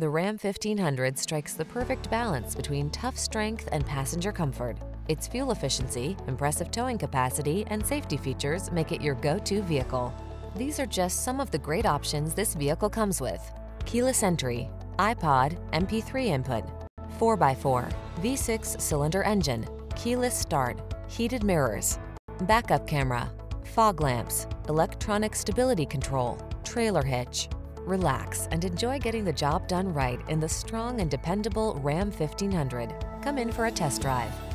The Ram 1500 strikes the perfect balance between tough strength and passenger comfort. Its fuel efficiency, impressive towing capacity, and safety features make it your go-to vehicle. These are just some of the great options this vehicle comes with. Keyless entry, iPod, MP3 input, 4x4, V6 cylinder engine, keyless start, heated mirrors, backup camera, fog lamps, electronic stability control, trailer hitch. Relax and enjoy getting the job done right in the strong and dependable Ram 1500. Come in for a test drive.